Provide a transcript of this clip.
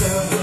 yourself.